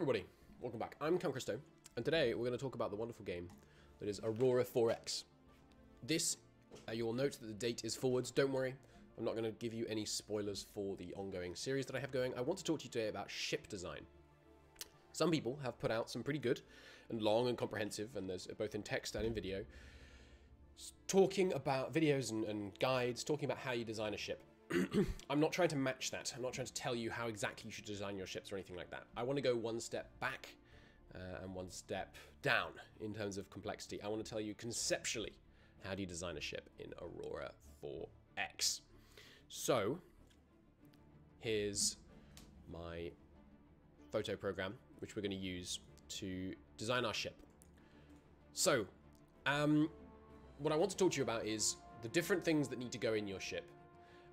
everybody, welcome back. I'm Count Cristo, and today we're going to talk about the wonderful game that is Aurora 4X. This, uh, you will note that the date is forwards, don't worry, I'm not going to give you any spoilers for the ongoing series that I have going. I want to talk to you today about ship design. Some people have put out some pretty good and long and comprehensive, and there's both in text and in video, talking about videos and, and guides, talking about how you design a ship. I'm not trying to match that. I'm not trying to tell you how exactly you should design your ships or anything like that. I want to go one step back uh, and one step down in terms of complexity. I want to tell you conceptually how do you design a ship in Aurora 4X. So, here's my photo program, which we're going to use to design our ship. So, um, what I want to talk to you about is the different things that need to go in your ship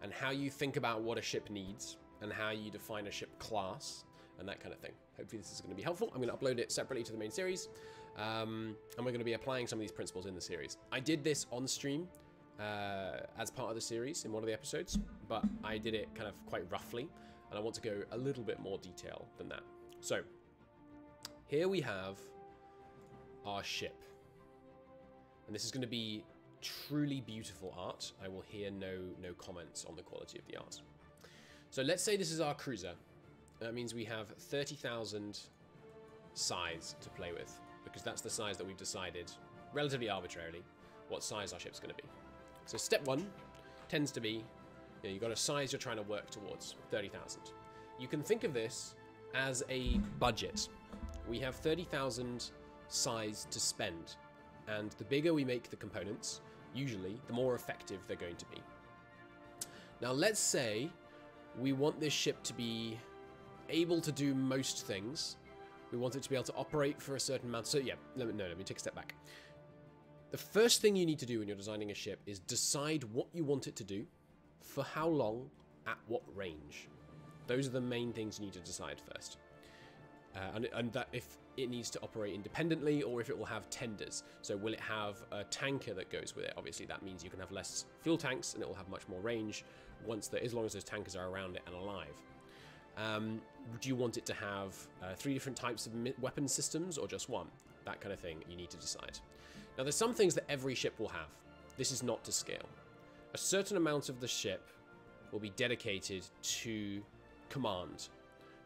and how you think about what a ship needs and how you define a ship class and that kind of thing. Hopefully this is going to be helpful. I'm going to upload it separately to the main series um, and we're going to be applying some of these principles in the series. I did this on stream uh, as part of the series in one of the episodes, but I did it kind of quite roughly and I want to go a little bit more detail than that. So here we have our ship. And this is going to be truly beautiful art. I will hear no, no comments on the quality of the art. So let's say this is our cruiser. That means we have 30,000 size to play with, because that's the size that we've decided, relatively arbitrarily, what size our ship's going to be. So step one tends to be, you you've got a size you're trying to work towards, 30,000. You can think of this as a budget. We have 30,000 size to spend, and the bigger we make the components, usually, the more effective they're going to be. Now let's say we want this ship to be able to do most things. We want it to be able to operate for a certain amount. So yeah, no, no, let me take a step back. The first thing you need to do when you're designing a ship is decide what you want it to do, for how long, at what range. Those are the main things you need to decide first. Uh, and, and, that if it needs to operate independently or if it will have tenders. So will it have a tanker that goes with it? Obviously that means you can have less fuel tanks and it will have much more range once that as long as those tankers are around it and alive. Um, do you want it to have uh, three different types of weapon systems or just one? That kind of thing you need to decide. Now there's some things that every ship will have. This is not to scale. A certain amount of the ship will be dedicated to command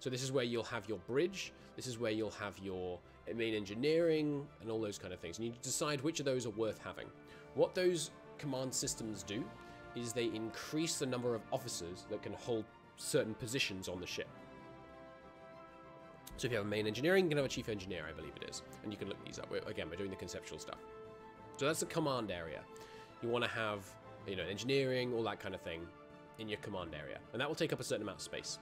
so this is where you'll have your bridge, this is where you'll have your main engineering, and all those kind of things. And you decide which of those are worth having. What those command systems do is they increase the number of officers that can hold certain positions on the ship. So if you have a main engineering, you can have a chief engineer, I believe it is. And you can look these up. Again, we're doing the conceptual stuff. So that's the command area. You want to have, you know, engineering, all that kind of thing in your command area. And that will take up a certain amount of space.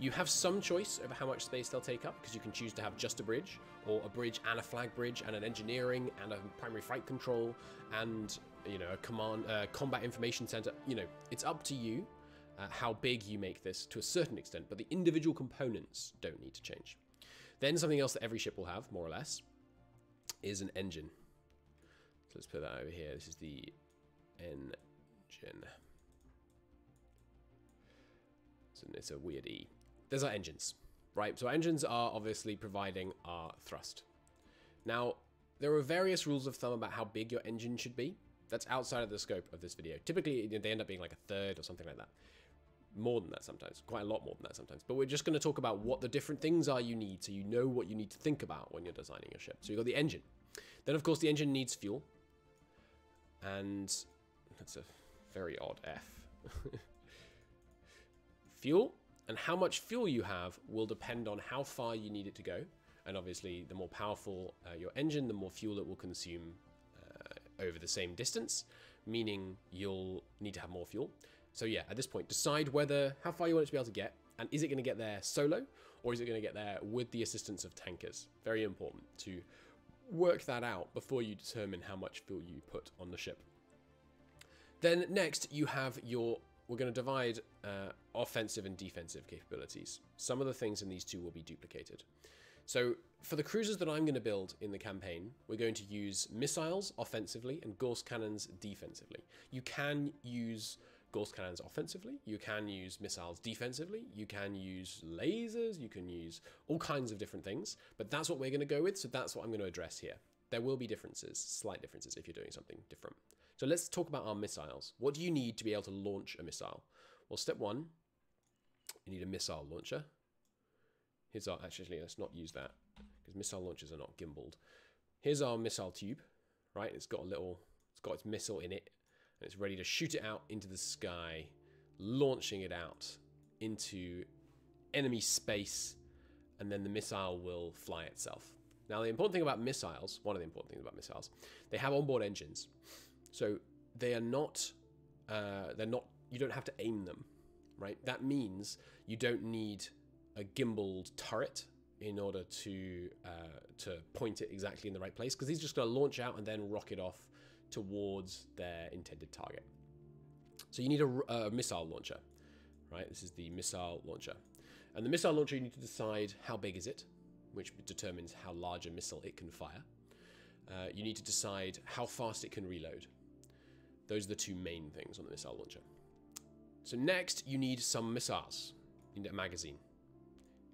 You have some choice over how much space they'll take up, because you can choose to have just a bridge, or a bridge and a flag bridge, and an engineering, and a primary flight control, and, you know, a command, uh, combat information center. You know, it's up to you uh, how big you make this to a certain extent, but the individual components don't need to change. Then something else that every ship will have, more or less, is an engine. So let's put that over here. This is the engine. It's a weird E. There's our engines, right? So engines are obviously providing our thrust. Now, there are various rules of thumb about how big your engine should be. That's outside of the scope of this video. Typically, they end up being like a third or something like that. More than that sometimes, quite a lot more than that sometimes. But we're just going to talk about what the different things are you need so you know what you need to think about when you're designing your ship. So you've got the engine. Then, of course, the engine needs fuel. And that's a very odd F. fuel, and how much fuel you have will depend on how far you need it to go. And obviously, the more powerful uh, your engine, the more fuel it will consume uh, over the same distance, meaning you'll need to have more fuel. So yeah, at this point, decide whether how far you want it to be able to get, and is it going to get there solo, or is it going to get there with the assistance of tankers? Very important to work that out before you determine how much fuel you put on the ship. Then next, you have your we're going to divide uh, offensive and defensive capabilities. Some of the things in these two will be duplicated. So for the cruisers that I'm going to build in the campaign, we're going to use missiles offensively and Gauss cannons defensively. You can use Gauss cannons offensively, you can use missiles defensively, you can use lasers, you can use all kinds of different things, but that's what we're going to go with, so that's what I'm going to address here. There will be differences, slight differences if you're doing something different. So let's talk about our missiles. What do you need to be able to launch a missile? Well, step one, you need a missile launcher. Here's our, actually, let's not use that because missile launchers are not gimbaled. Here's our missile tube, right? It's got a little, it's got its missile in it and it's ready to shoot it out into the sky, launching it out into enemy space, and then the missile will fly itself. Now, the important thing about missiles, one of the important things about missiles, they have onboard engines. So they are not, uh, they're not, you don't have to aim them, right? That means you don't need a gimbaled turret in order to uh, to point it exactly in the right place because he's just going to launch out and then rocket off towards their intended target. So you need a, a, missile launcher, right? This is the missile launcher. And the missile launcher, you need to decide how big is it, which determines how large a missile it can fire. Uh, you need to decide how fast it can reload. Those are the two main things on the missile launcher. So next, you need some missiles. You need a magazine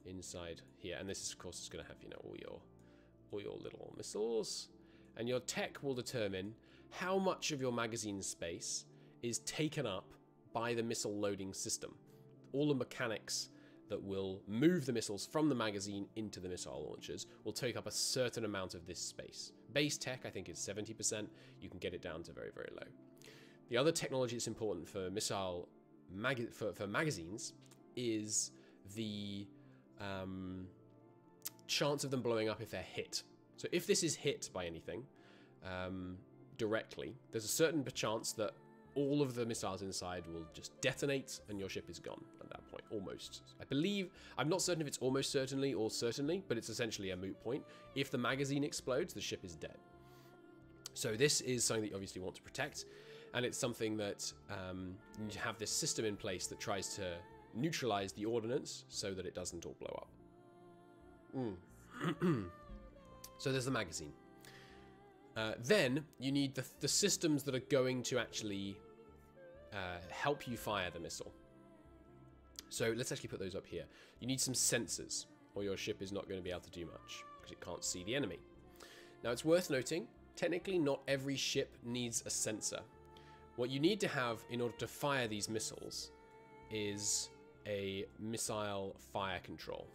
inside here. And this, is, of course, is going to have, you know, all your, all your little missiles. And your tech will determine how much of your magazine space is taken up by the missile loading system. All the mechanics that will move the missiles from the magazine into the missile launchers will take up a certain amount of this space. Base tech, I think, is 70%. You can get it down to very, very low. The other technology that's important for missile mag for, for magazines is the um, chance of them blowing up if they're hit. So if this is hit by anything, um, directly, there's a certain chance that all of the missiles inside will just detonate and your ship is gone at that point, almost. I believe, I'm not certain if it's almost certainly or certainly, but it's essentially a moot point. If the magazine explodes, the ship is dead. So this is something that you obviously want to protect, and it's something that um, you have this system in place that tries to neutralize the ordinance so that it doesn't all blow up. Mm. so there's the magazine. Uh, then you need the, the systems that are going to actually uh, help you fire the missile. So let's actually put those up here. You need some sensors, or your ship is not going to be able to do much because it can't see the enemy. Now it's worth noting, technically not every ship needs a sensor. What you need to have in order to fire these missiles is a missile fire control,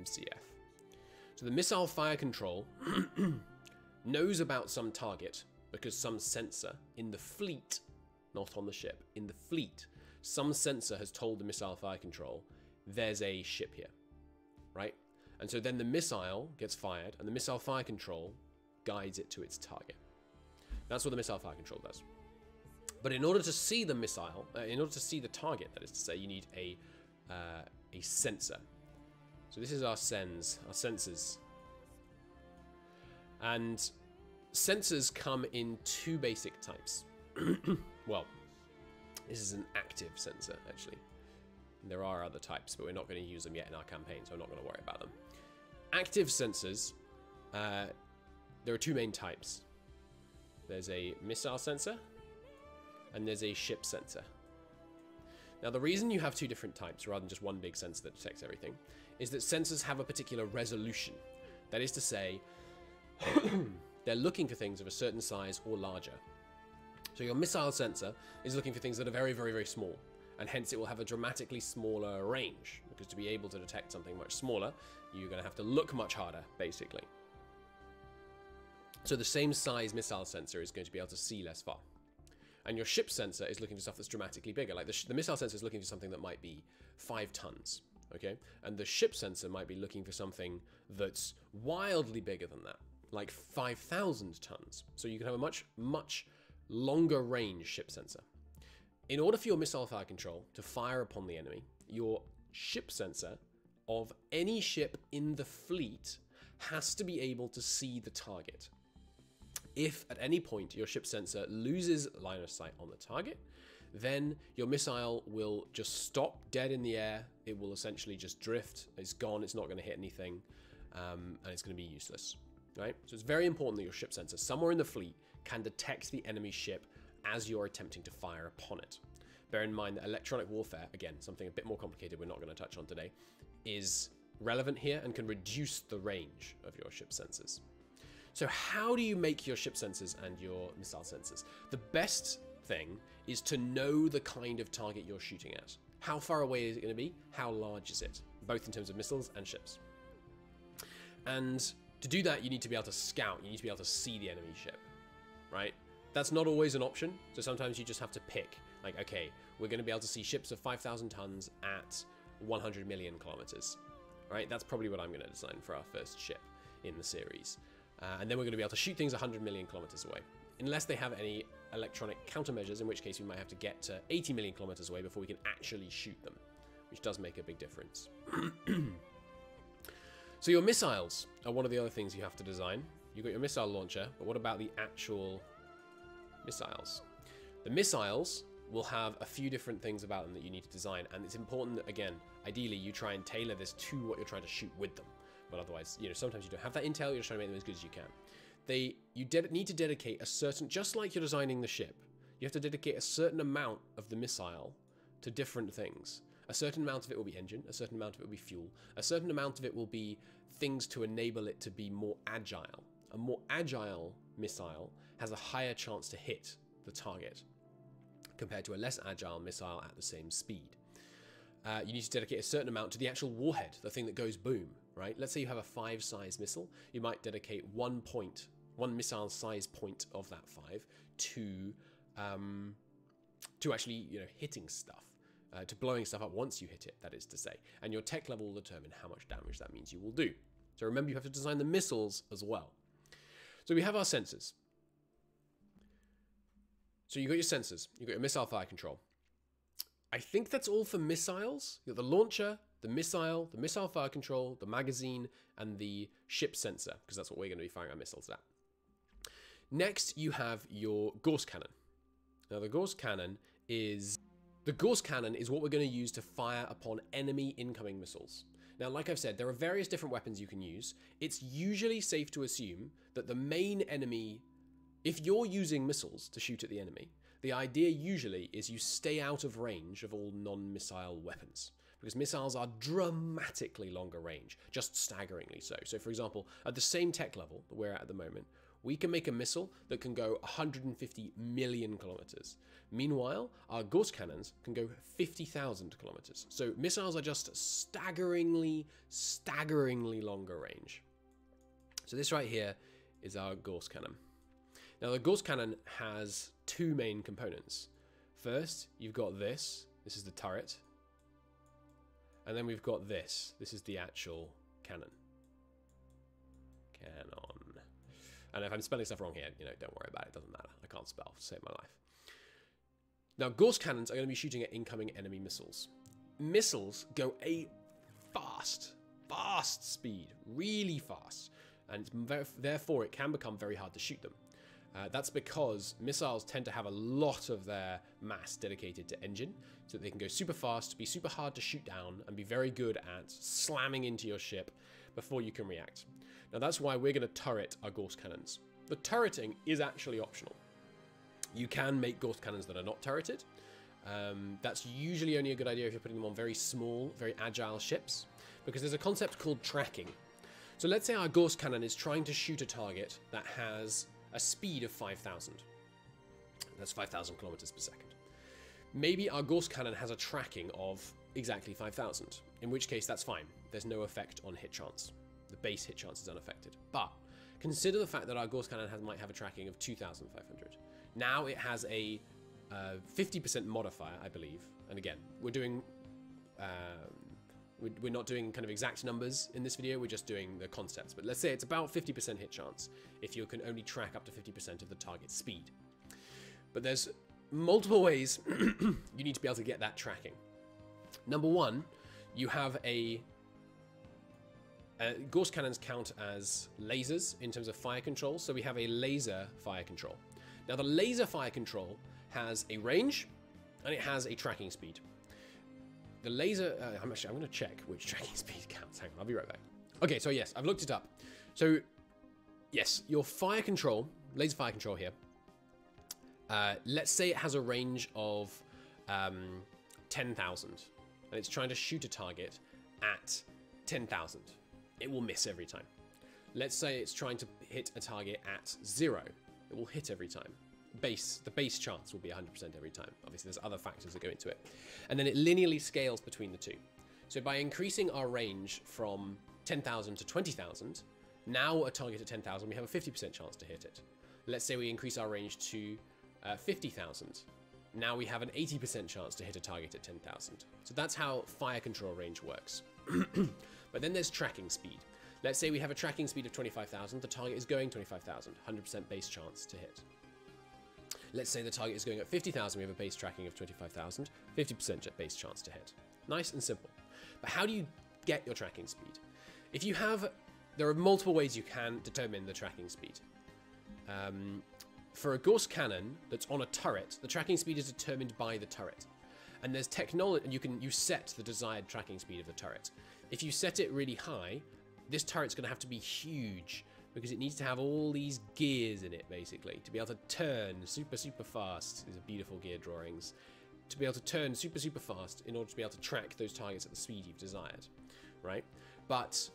MCF. So the missile fire control knows about some target because some sensor in the fleet, not on the ship, in the fleet, some sensor has told the missile fire control, there's a ship here, right? And so then the missile gets fired and the missile fire control guides it to its target. That's what the missile fire control does. But in order to see the missile, uh, in order to see the target, that is to say, you need a uh, a sensor. So this is our sens, our sensors. And sensors come in two basic types. well, this is an active sensor, actually. There are other types, but we're not going to use them yet in our campaign, so I'm not going to worry about them. Active sensors, uh, there are two main types. There's a missile sensor, and there's a ship sensor. Now, the reason you have two different types rather than just one big sensor that detects everything is that sensors have a particular resolution. That is to say, they're looking for things of a certain size or larger. So your missile sensor is looking for things that are very, very, very small, and hence it will have a dramatically smaller range, because to be able to detect something much smaller, you're going to have to look much harder, basically. So the same size missile sensor is going to be able to see less far. And your ship sensor is looking for stuff that's dramatically bigger. Like the, the missile sensor is looking for something that might be five tons, okay? And the ship sensor might be looking for something that's wildly bigger than that, like 5,000 tons. So you can have a much, much longer range ship sensor. In order for your missile fire control to fire upon the enemy, your ship sensor of any ship in the fleet has to be able to see the target. If at any point your ship sensor loses line of sight on the target, then your missile will just stop dead in the air. It will essentially just drift. It's gone. It's not going to hit anything, um, and it's going to be useless. Right. So it's very important that your ship sensor somewhere in the fleet can detect the enemy ship as you're attempting to fire upon it. bear in mind that electronic warfare, again, something a bit more complicated we're not going to touch on today, is relevant here and can reduce the range of your ship sensors. So how do you make your ship sensors and your missile sensors? The best thing is to know the kind of target you're shooting at. How far away is it going to be? How large is it? Both in terms of missiles and ships. And to do that, you need to be able to scout. You need to be able to see the enemy ship, right? That's not always an option. So sometimes you just have to pick, like, okay, we're going to be able to see ships of 5,000 tons at 100 million kilometers, right? That's probably what I'm going to design for our first ship in the series. Uh, and then we're going to be able to shoot things 100 million kilometers away. Unless they have any electronic countermeasures, in which case we might have to get to 80 million kilometers away before we can actually shoot them, which does make a big difference. so your missiles are one of the other things you have to design. You've got your missile launcher, but what about the actual missiles? The missiles will have a few different things about them that you need to design, and it's important that, again, ideally you try and tailor this to what you're trying to shoot with them. But otherwise, you know, sometimes you don't have that intel, you're just trying to make them as good as you can. They you need to dedicate a certain just like you're designing the ship you have to dedicate a certain amount of the missile to different things. A certain amount of it will be engine a certain amount of it will be fuel a certain amount of it will be things to enable it to be more agile. A more agile missile has a higher chance to hit the target compared to a less agile missile at the same speed. Uh, you need to dedicate a certain amount to the actual warhead, the thing that goes boom, right? Let's say you have a five size missile, you might dedicate one point one missile size point of that five to um, to actually you know hitting stuff. Uh, to blowing stuff up once you hit it, that is to say. And your tech level will determine how much damage that means you will do. So remember, you have to design the missiles as well. So we have our sensors. So you've got your sensors, you've got your missile fire control. I think that's all for missiles. You've got the launcher, the missile, the missile fire control, the magazine, and the ship sensor, because that's what we're going to be firing our missiles at. Next, you have your Gauss cannon. Now, the Gauss cannon is the Gauss cannon is what we're going to use to fire upon enemy incoming missiles. Now, like I've said, there are various different weapons you can use. It's usually safe to assume that the main enemy, if you're using missiles to shoot at the enemy, the idea usually is you stay out of range of all non-missile weapons because missiles are dramatically longer range, just staggeringly so. So for example, at the same tech level that we're at at the moment, we can make a missile that can go 150 million kilometers. Meanwhile, our Gauss cannons can go 50,000 kilometers. So missiles are just staggeringly, staggeringly longer range. So this right here is our Gauss cannon. Now the Gauss cannon has two main components. First, you've got this. This is the turret. And then we've got this. This is the actual cannon. Cannon. And if I'm spelling stuff wrong here, you know, don't worry about it. It doesn't matter. I can't spell. Save my life. Now, Gauss cannons are going to be shooting at incoming enemy missiles. Missiles go a fast, fast speed, really fast, and therefore it can become very hard to shoot them. Uh, that's because missiles tend to have a lot of their mass dedicated to engine, so that they can go super fast, be super hard to shoot down, and be very good at slamming into your ship before you can react. Now that's why we're going to turret our Gauss cannons. The turreting is actually optional. You can make Gauss cannons that are not turreted. Um, that's usually only a good idea if you're putting them on very small, very agile ships, because there's a concept called tracking. So let's say our Gauss cannon is trying to shoot a target that has a speed of 5,000. That's 5,000 kilometers per second. Maybe our Gauss cannon has a tracking of exactly 5,000, in which case that's fine. There's no effect on hit chance the base hit chance is unaffected. But consider the fact that our Gauss cannon has, might have a tracking of 2,500. Now it has a 50% uh, modifier, I believe. And again, we're doing... Um, we're not doing kind of exact numbers in this video, we're just doing the concepts. But let's say it's about 50% hit chance if you can only track up to 50% of the target speed. But there's multiple ways you need to be able to get that tracking. Number one, you have a uh, cannons count as lasers in terms of fire control, so we have a laser fire control. Now the laser fire control has a range and it has a tracking speed. The laser, uh, I'm actually, I'm going to check which tracking speed counts. Hang on, I'll be right back. Okay, so yes, I've looked it up. So yes, your fire control, laser fire control here, uh, let's say it has a range of um, 10,000 and it's trying to shoot a target at 10,000, it will miss every time. Let's say it's trying to hit a target at zero, it will hit every time. Base, the base chance will be 100% every time. Obviously, there's other factors that go into it. And then it linearly scales between the two. So by increasing our range from 10,000 to 20,000, now a target at 10,000, we have a 50% chance to hit it. Let's say we increase our range to uh, 50,000. Now we have an 80% chance to hit a target at 10,000. So that's how fire control range works. but then there's tracking speed. Let's say we have a tracking speed of 25,000, the target is going 25,000, 100% base chance to hit. Let's say the target is going at 50,000, we have a base tracking of 25,000, 50% base chance to hit. Nice and simple. But how do you get your tracking speed? If you have, there are multiple ways you can determine the tracking speed. Um, for a Gauss cannon that's on a turret, the tracking speed is determined by the turret. And there's technology, and you can you set the desired tracking speed of the turret. If you set it really high, this turret's going to have to be huge because it needs to have all these gears in it, basically, to be able to turn super, super fast. These are beautiful gear drawings. To be able to turn super, super fast in order to be able to track those targets at the speed you've desired, right? But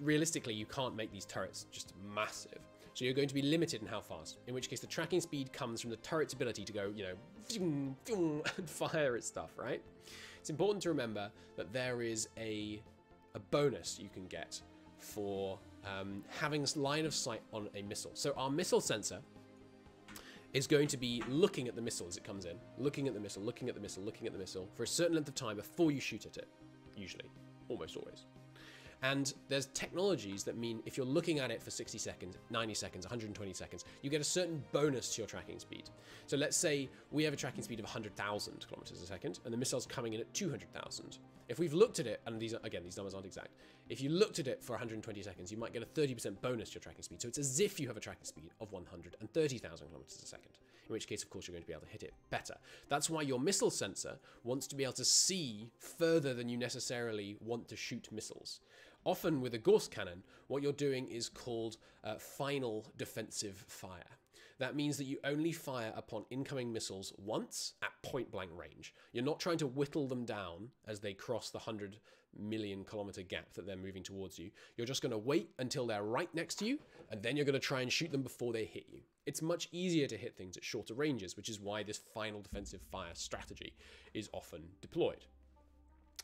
realistically, you can't make these turrets just massive. So you're going to be limited in how fast, in which case the tracking speed comes from the turret's ability to go, you know, and fire at stuff, right? It's important to remember that there is a, a bonus you can get for um, having line of sight on a missile. So our missile sensor is going to be looking at the missile as it comes in, looking at the missile, looking at the missile, looking at the missile for a certain length of time before you shoot at it, usually, almost always. And there's technologies that mean if you're looking at it for 60 seconds, 90 seconds, 120 seconds, you get a certain bonus to your tracking speed. So let's say we have a tracking speed of 100,000 kilometers a second, and the missile's coming in at 200,000. If we've looked at it, and these are, again, these numbers aren't exact, if you looked at it for 120 seconds, you might get a 30% bonus to your tracking speed. So it's as if you have a tracking speed of 130,000 kilometers a second, in which case, of course, you're going to be able to hit it better. That's why your missile sensor wants to be able to see further than you necessarily want to shoot missiles. Often with a Gauss cannon, what you're doing is called uh, final defensive fire. That means that you only fire upon incoming missiles once at point blank range. You're not trying to whittle them down as they cross the 100 million kilometer gap that they're moving towards you. You're just going to wait until they're right next to you, and then you're going to try and shoot them before they hit you. It's much easier to hit things at shorter ranges, which is why this final defensive fire strategy is often deployed.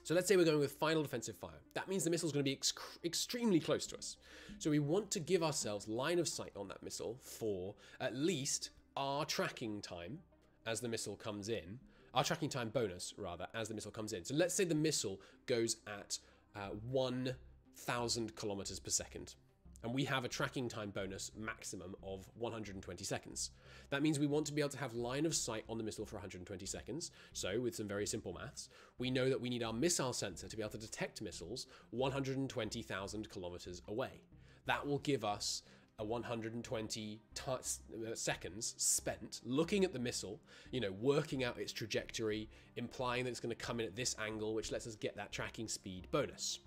So let's say we're going with final defensive fire. That means the missile is going to be ex extremely close to us. So we want to give ourselves line of sight on that missile for at least our tracking time as the missile comes in, our tracking time bonus rather, as the missile comes in. So let's say the missile goes at uh, 1,000 kilometers per second and we have a tracking time bonus maximum of 120 seconds. That means we want to be able to have line of sight on the missile for 120 seconds. So, with some very simple maths, we know that we need our missile sensor to be able to detect missiles 120,000 kilometers away. That will give us a 120 uh, seconds spent looking at the missile, you know, working out its trajectory, implying that it's going to come in at this angle, which lets us get that tracking speed bonus.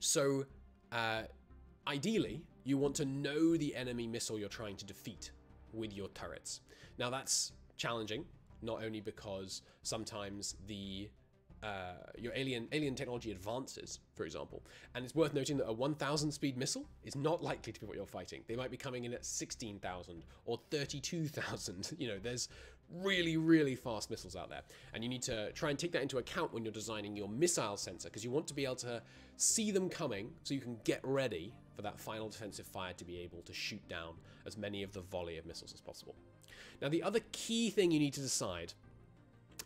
So, uh, Ideally, you want to know the enemy missile you're trying to defeat with your turrets. Now that's challenging, not only because sometimes the uh, your alien alien technology advances, for example, and it's worth noting that a 1,000 speed missile is not likely to be what you're fighting. They might be coming in at 16,000 or 32,000. You know, there's really, really fast missiles out there. And you need to try and take that into account when you're designing your missile sensor, because you want to be able to see them coming so you can get ready for that final defensive fire to be able to shoot down as many of the volley of missiles as possible. Now, the other key thing you need to decide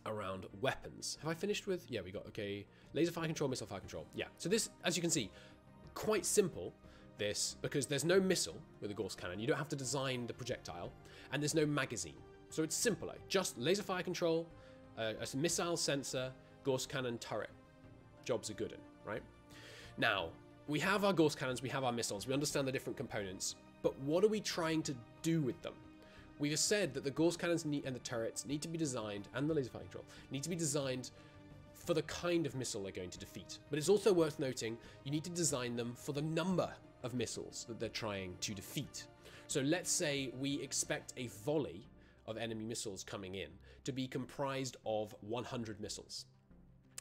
around weapons. Have I finished with? Yeah, we got, okay, laser fire control, missile fire control. Yeah, so this, as you can see, quite simple, this, because there's no missile with a Gauss cannon. You don't have to design the projectile, and there's no magazine. So it's simpler. Just laser fire control, uh, a missile sensor, Gauss cannon turret. Jobs are good in, right? Now, we have our Gauss cannons, we have our missiles, we understand the different components, but what are we trying to do with them? We have said that the Gauss cannons and the turrets need to be designed, and the laser fire control, need to be designed for the kind of missile they're going to defeat. But it's also worth noting you need to design them for the number of missiles that they're trying to defeat. So let's say we expect a volley of enemy missiles coming in to be comprised of 100 missiles.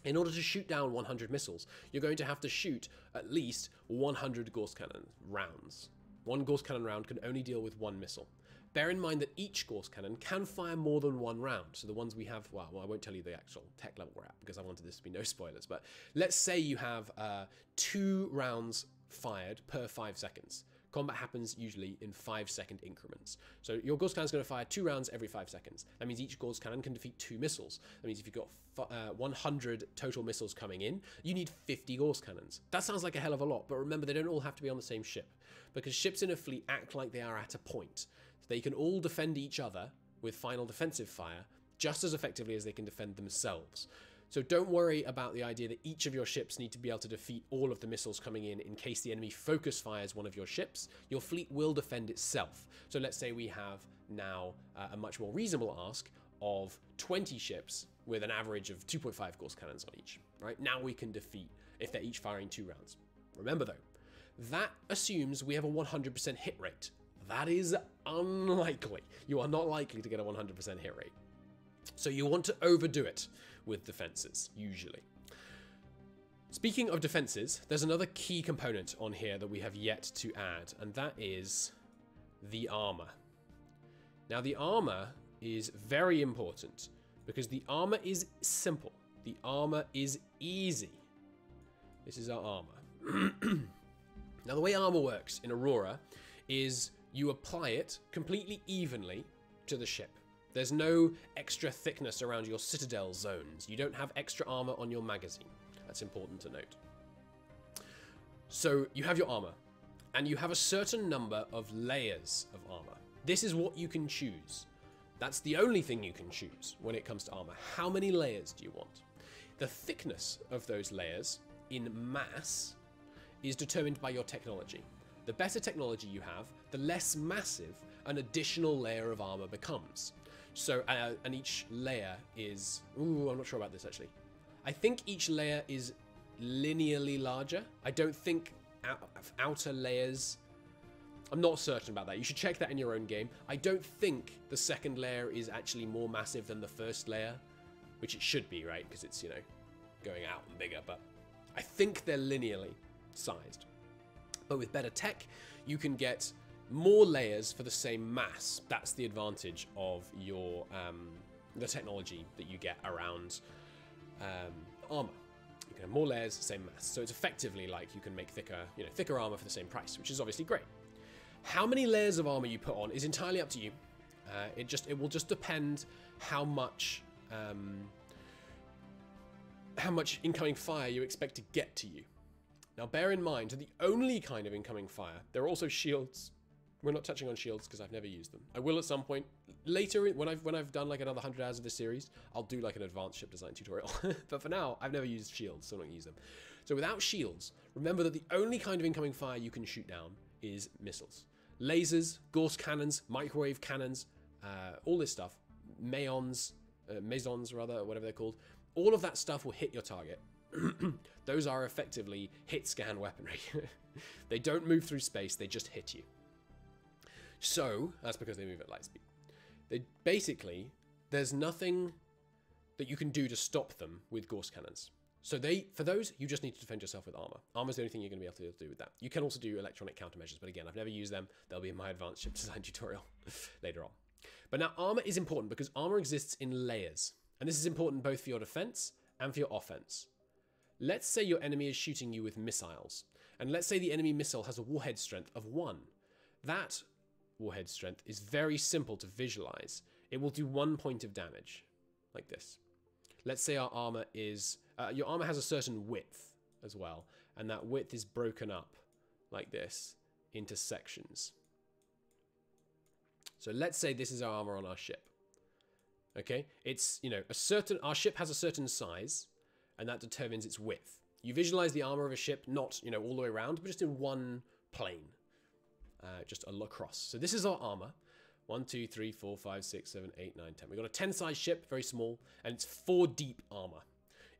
In order to shoot down 100 missiles, you're going to have to shoot at least 100 Gauss cannon rounds. One Gauss cannon round can only deal with one missile. Bear in mind that each Gauss cannon can fire more than one round. So the ones we have, well, well I won't tell you the actual tech level we're at because I wanted this to be no spoilers. But let's say you have uh, two rounds fired per five seconds. Combat happens usually in five second increments. So your Gauss cannon is going to fire two rounds every five seconds. That means each Gauss cannon can defeat two missiles. That means if you've got uh, 100 total missiles coming in, you need 50 Gauss cannons. That sounds like a hell of a lot, but remember they don't all have to be on the same ship because ships in a fleet act like they are at a point. They can all defend each other with final defensive fire just as effectively as they can defend themselves. So don't worry about the idea that each of your ships need to be able to defeat all of the missiles coming in in case the enemy focus fires one of your ships. Your fleet will defend itself. So let's say we have now uh, a much more reasonable ask of 20 ships with an average of 2.5 Gauss cannons on each. Right now we can defeat if they're each firing two rounds. Remember though, that assumes we have a 100% hit rate. That is unlikely. You are not likely to get a 100% hit rate. So you want to overdo it with defenses, usually. Speaking of defenses, there's another key component on here that we have yet to add, and that is the armor. Now, the armor is very important because the armor is simple. The armor is easy. This is our armor. now, the way armor works in Aurora is you apply it completely evenly to the ship. There's no extra thickness around your citadel zones. You don't have extra armor on your magazine. That's important to note. So you have your armor, and you have a certain number of layers of armor. This is what you can choose. That's the only thing you can choose when it comes to armor. How many layers do you want? The thickness of those layers in mass is determined by your technology. The better technology you have, the less massive an additional layer of armor becomes. So, uh, and each layer is. Ooh, I'm not sure about this actually. I think each layer is linearly larger. I don't think outer layers. I'm not certain about that. You should check that in your own game. I don't think the second layer is actually more massive than the first layer, which it should be, right? Because it's, you know, going out and bigger, but I think they're linearly sized. But with better tech, you can get more layers for the same mass. That's the advantage of your um, the technology that you get around um, armor. You can have more layers, same mass. So it's effectively like you can make thicker, you know, thicker armor for the same price, which is obviously great. How many layers of armor you put on is entirely up to you. Uh, it just it will just depend how much um, how much incoming fire you expect to get to you. Now bear in mind, that the only kind of incoming fire, there are also shields we're not touching on shields because I've never used them. I will at some point later when I've when I've done like another hundred hours of this series. I'll do like an advanced ship design tutorial. but for now, I've never used shields, so I'm not gonna use them. So without shields, remember that the only kind of incoming fire you can shoot down is missiles, lasers, Gauss cannons, microwave cannons, uh, all this stuff, mayons, uh, mesons rather, whatever they're called. All of that stuff will hit your target. Those are effectively hit scan weaponry. they don't move through space; they just hit you. So, that's because they move at light speed. They basically, there's nothing that you can do to stop them with Gauss cannons. So they, for those, you just need to defend yourself with armor. Armor is the only thing you're going to be able to, able to do with that. You can also do electronic countermeasures, but again, I've never used them. They'll be in my advanced ship design tutorial later on. But now armor is important because armor exists in layers. And this is important both for your defense and for your offense. Let's say your enemy is shooting you with missiles. And let's say the enemy missile has a warhead strength of 1. That warhead strength is very simple to visualize. It will do one point of damage, like this. Let's say our armor is, uh, your armor has a certain width as well, and that width is broken up like this into sections. So let's say this is our armor on our ship. Okay, it's, you know, a certain, our ship has a certain size, and that determines its width. You visualize the armor of a ship, not, you know, all the way around, but just in one plane uh, just a lacrosse. So this is our armor. 1, 2, 3, 4, 5, 6, 7, 8, 9, 10. We've got a 10 size ship, very small, and it's 4 deep armor.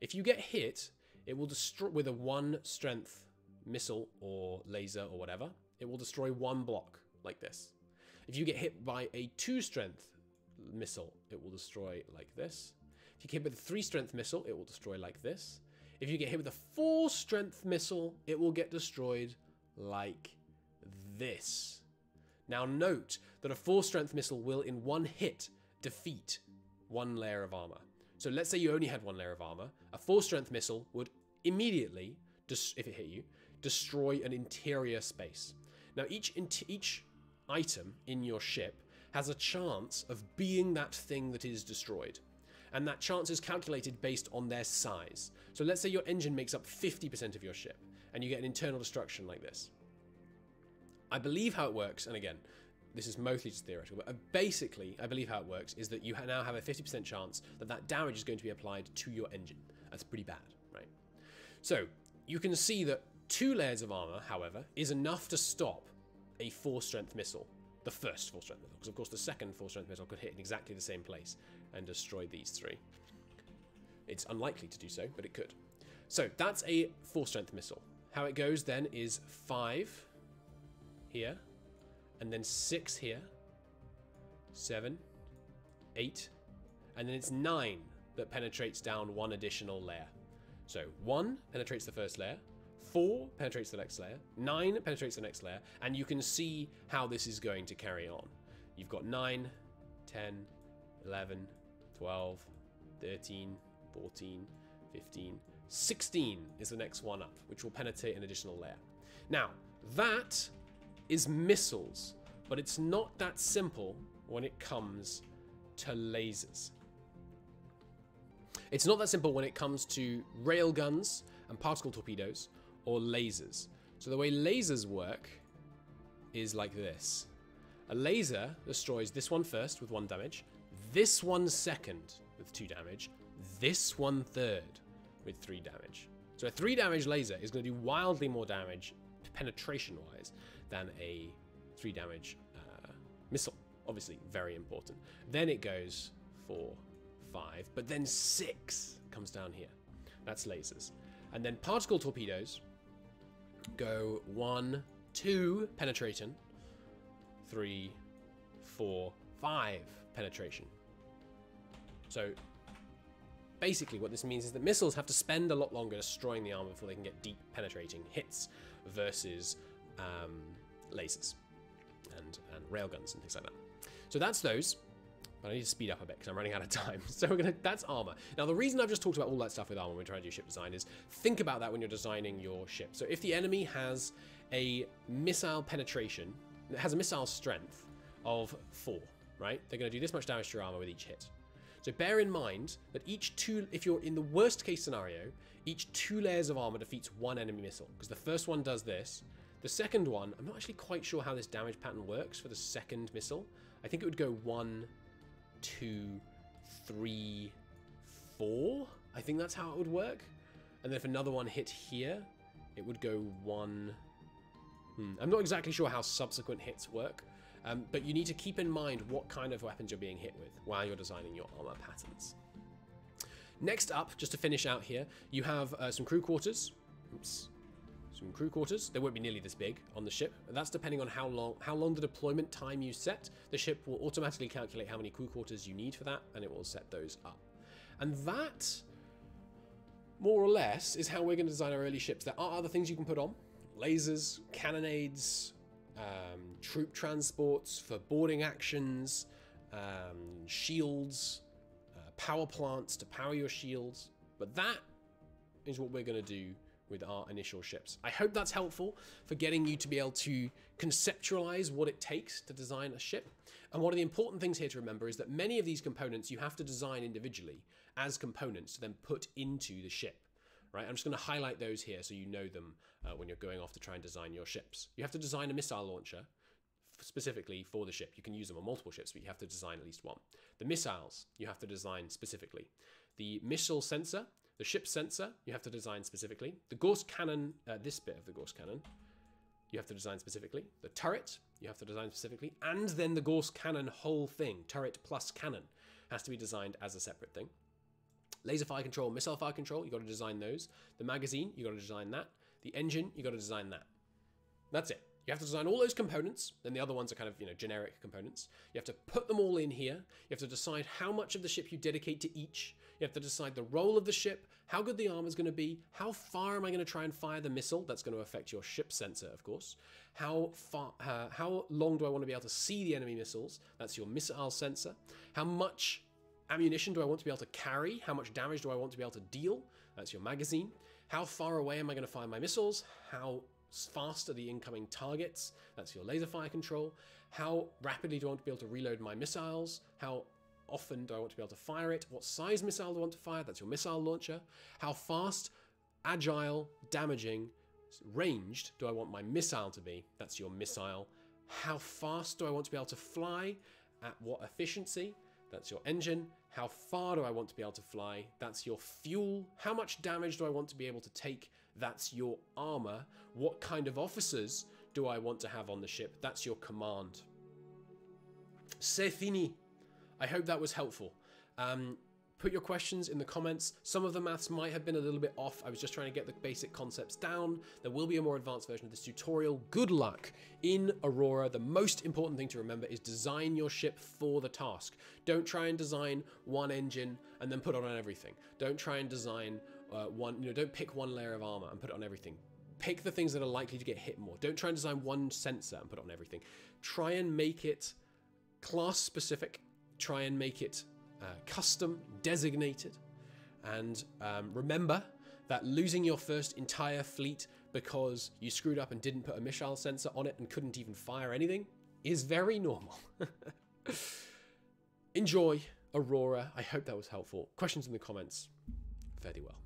If you get hit, it will destroy with a 1 strength missile or laser or whatever, it will destroy one block like this. If you get hit by a 2 strength missile, it will destroy like this. If you get hit with a three strength missile, it will destroy like this. If you get hit with a four strength missile, it will get destroyed like this. Now note that a four strength missile will in one hit defeat one layer of armor. So let's say you only had one layer of armor, a four strength missile would immediately, if it hit you, destroy an interior space. Now each each item in your ship has a chance of being that thing that is destroyed. And that chance is calculated based on their size. So let's say your engine makes up 50% of your ship, and you get an internal destruction like this. I believe how it works, and again, this is mostly just theoretical, but uh, basically, I believe how it works is that you now have a 50% chance that that damage is going to be applied to your engine. That's pretty bad, right? So, you can see that two layers of armor, however, is enough to stop a 4-strength missile. The first 4-strength missile, because of course the second 4-strength missile could hit in exactly the same place and destroy these three. It's unlikely to do so, but it could. So, that's a 4-strength missile. How it goes then is 5 here, and then six here, seven, eight, and then it's nine that penetrates down one additional layer. So one penetrates the first layer, four penetrates the next layer, nine penetrates the next layer, and you can see how this is going to carry on. You've got 9, 10, 11, 12, 13, 14, 15, 16 is the next one up, which will penetrate an additional layer. Now, that is missiles, but it's not that simple when it comes to lasers. It's not that simple when it comes to railguns and particle torpedoes or lasers. So the way lasers work is like this. A laser destroys this one first with one damage, this one second with two damage, this one third with three damage. So a three damage laser is going to do wildly more damage penetration wise than a 3 damage uh, missile. Obviously, very important. Then it goes 4, 5, but then 6 comes down here. That's lasers. And then particle torpedoes go 1, 2 penetration, three, four, five, penetration. So basically what this means is that missiles have to spend a lot longer destroying the armor before they can get deep penetrating hits versus um, lasers and, and railguns and things like that. So that's those. But I need to speed up a bit because I'm running out of time. So we're gonna that's armor. Now the reason I've just talked about all that stuff with armor when we're trying to do ship design is think about that when you're designing your ship. So if the enemy has a missile penetration, it has a missile strength of four, right? They're gonna do this much damage to your armor with each hit. So bear in mind that each two, if you're in the worst case scenario, each two layers of armor defeats one enemy missile because the first one does this, the second one, I'm not actually quite sure how this damage pattern works for the second missile. I think it would go one, two, three, four. I think that's how it would work. And then if another one hit here, it would go one... Hmm. I'm not exactly sure how subsequent hits work, um, but you need to keep in mind what kind of weapons you're being hit with while you're designing your armor patterns. Next up, just to finish out here, you have uh, some crew quarters. Oops some crew quarters. They won't be nearly this big on the ship. That's depending on how long how long the deployment time you set. The ship will automatically calculate how many crew quarters you need for that, and it will set those up. And that, more or less, is how we're going to design our early ships. There are other things you can put on. Lasers, cannonades, um, troop transports for boarding actions, um, shields, uh, power plants to power your shields. But that is what we're going to do with our initial ships. I hope that's helpful for getting you to be able to conceptualize what it takes to design a ship. And one of the important things here to remember is that many of these components you have to design individually as components to then put into the ship. Right, I'm just going to highlight those here so you know them uh, when you're going off to try and design your ships. You have to design a missile launcher specifically for the ship. You can use them on multiple ships, but you have to design at least one. The missiles you have to design specifically. The missile sensor the ship sensor, you have to design specifically. The Gauss cannon, uh, this bit of the Gauss cannon, you have to design specifically. The turret, you have to design specifically. And then the Gauss cannon whole thing, turret plus cannon, has to be designed as a separate thing. Laser fire control, missile fire control, you got to design those. The magazine, you got to design that. The engine, you got to design that. That's it. You have to design all those components, then the other ones are kind of, you know, generic components. You have to put them all in here. You have to decide how much of the ship you dedicate to each. You have to decide the role of the ship, how good the armor is going to be, how far am I going to try and fire the missile? That's going to affect your ship sensor, of course. How far, uh, how long do I want to be able to see the enemy missiles? That's your missile sensor. How much ammunition do I want to be able to carry? How much damage do I want to be able to deal? That's your magazine. How far away am I going to fire my missiles? How fast are the incoming targets? That's your laser fire control. How rapidly do I want to be able to reload my missiles? How often do I want to be able to fire it? What size missile do I want to fire? That's your missile launcher. How fast, agile, damaging, ranged do I want my missile to be? That's your missile. How fast do I want to be able to fly? At what efficiency? That's your engine. How far do I want to be able to fly? That's your fuel. How much damage do I want to be able to take? That's your armor. What kind of officers do I want to have on the ship? That's your command. C'est fini. I hope that was helpful. Um, put your questions in the comments. Some of the maths might have been a little bit off. I was just trying to get the basic concepts down. There will be a more advanced version of this tutorial. Good luck in Aurora. The most important thing to remember is design your ship for the task. Don't try and design one engine and then put on everything. Don't try and design uh, one, you know, don't pick one layer of armor and put it on everything. Pick the things that are likely to get hit more. Don't try and design one sensor and put it on everything. Try and make it class specific. Try and make it uh, custom, designated. And um, remember that losing your first entire fleet because you screwed up and didn't put a missile sensor on it and couldn't even fire anything is very normal. Enjoy Aurora. I hope that was helpful. Questions in the comments. Very well.